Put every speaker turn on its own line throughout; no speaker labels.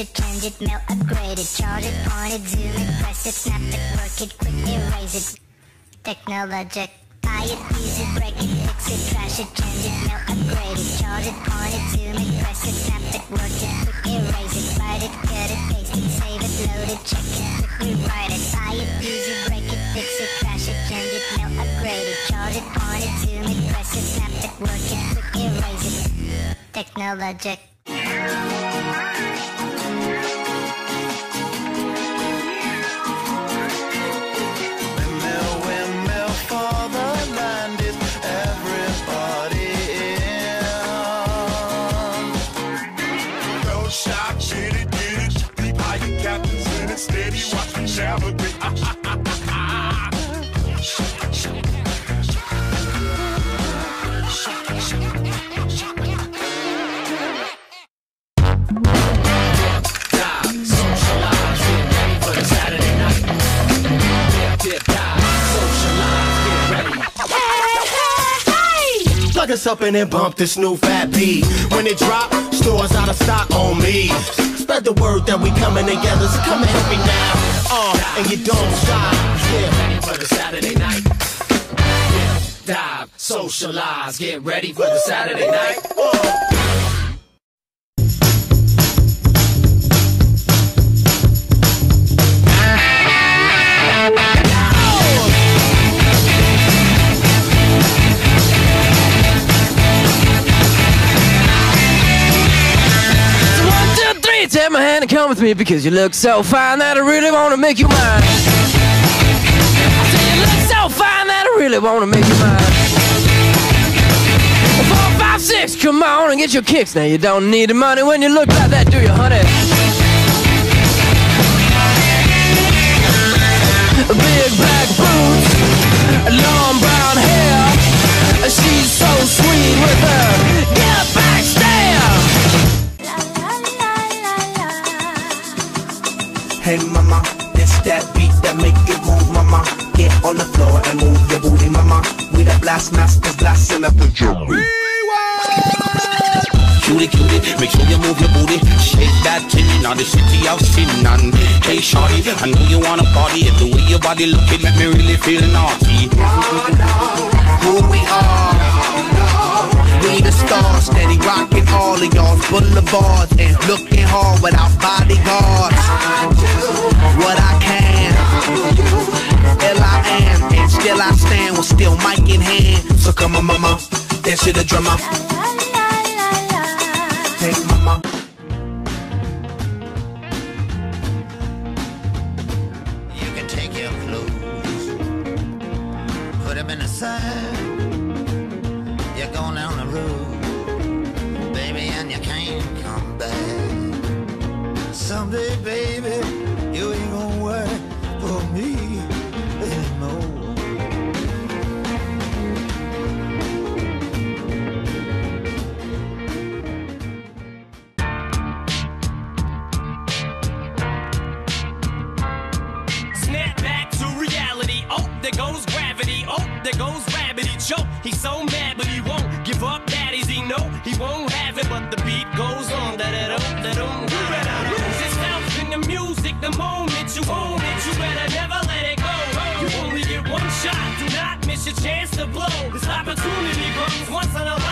it, change it, mail, upgrade it, charge it, point it, zoom it, press it, snap it, work it, quick erase it. Technologic. Buy it, use it, break it, fix it, trash it, change it, mail, upgrade it, charge it, point it, zoom it, press it, snap it, work it, quick erase it, write it, cut it, paste it, save it, load it, check it, quick rewrite it. Buy it, use it, break it, fix it, trash it, change it, mail, upgrade it, charge it, point it, zoom it, press it, snap it, work it, quick erase it. Technologic.
Us up and then bump this new fat beat. When it drop, stores out of stock on me. Spread the word that we coming together, so come and help me now. Uh, and you don't stop. Yeah.
ready for the Saturday night. Yeah, dive, socialize, get ready for the Saturday night.
So with me because you look so fine that I really wanna make you mine. You look so fine that I really wanna make you mine. Four, five, six, come on and get your kicks. Now you don't need the money when you look like that, do you, honey? Big black boots, long brown hair. She's so sweet with her get back
Hey mama, this that beat that make you move, mama. Get on the floor and move your booty, mama. We the blast masters, blasting up the drum.
Cutie, cutie, make sure you move your booty. Shake that titty, now the city sin. And hey, shorty, I know you wanna party. If the way your body looking make me really feel naughty.
Who we are? We the stars, steady rocking all of y'all's boulevards and looking hard without bodyguards. What I can, L I am, and still I stand with still mic in hand. So come on, mama, dance to the drummer. Hey, mama.
You can take your clothes, put them in the sand. And come back. Someday, baby, you ain't gonna work for me anymore.
Snap back to reality. Oh, there goes gravity. Oh, there goes rabbit. He. He's so mad, opportunity comes once in a lifetime.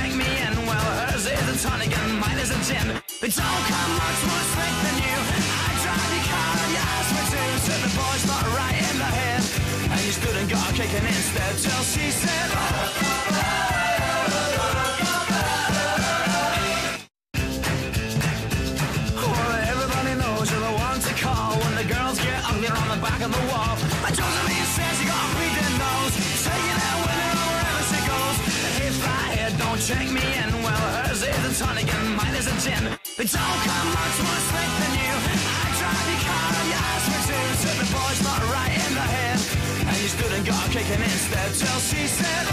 Hear me in, well, hers is a tonic and mine is a gin. But don't come much more strength than you. I drive your car and you ask me to. Said the boy spot right in the head. And you stood and got a kicking instead till she said, Well, everybody knows you're the one to call when the girls get ugly on the back of the wall. Check me in, well, hers is a tonic and mine is a gin. But don't come much more slick than you. I drive your car you ask me to. Said the boy's not right in the head. And you stood and got a kicking instead till she said,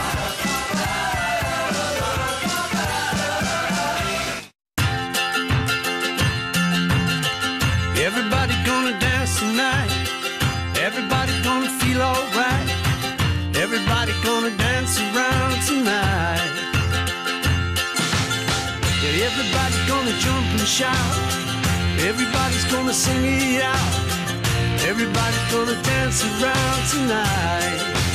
Everybody gonna dance tonight. Everybody gonna feel alright. Everybody gonna dance jump and shout. Everybody's gonna sing it out. Everybody's gonna dance around tonight.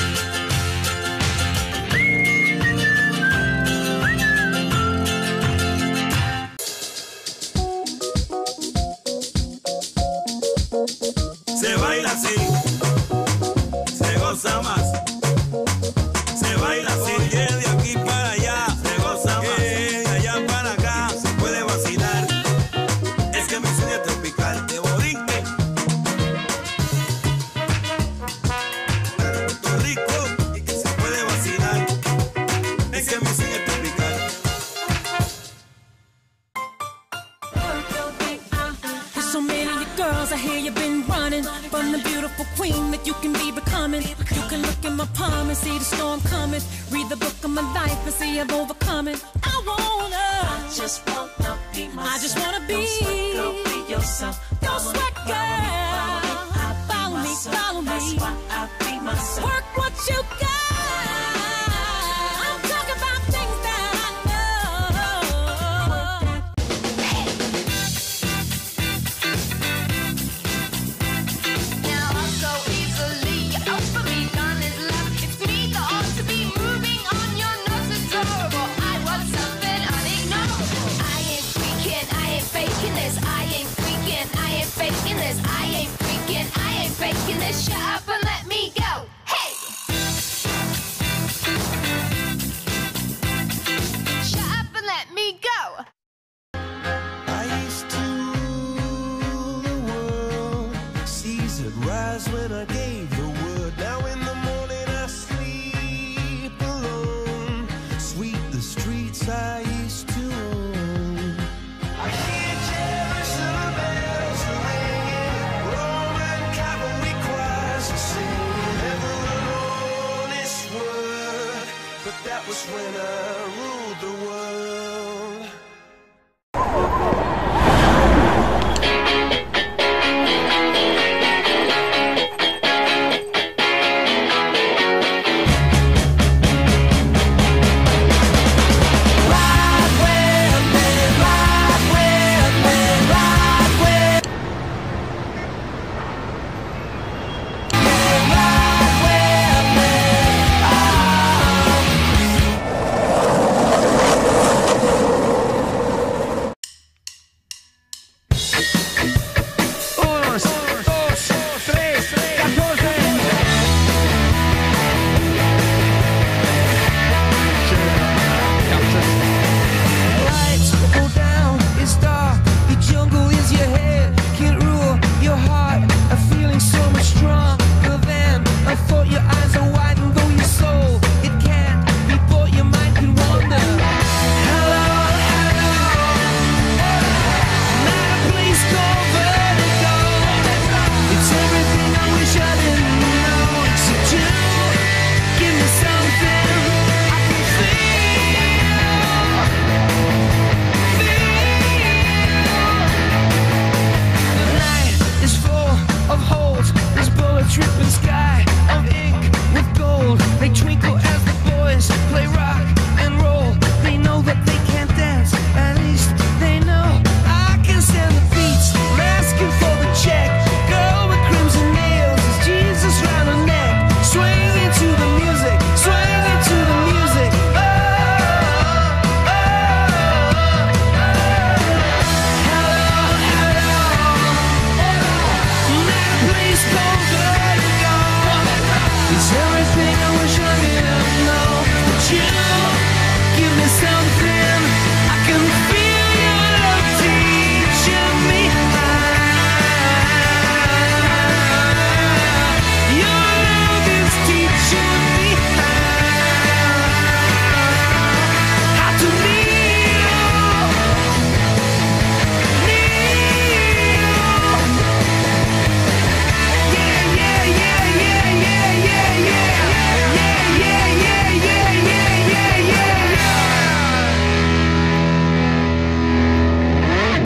Can look palm and see the storm coming. Read the book of my life and see I've overcome it. I wanna, I just wanna be myself. I just wanna be, Don't sweat, girl, be yourself.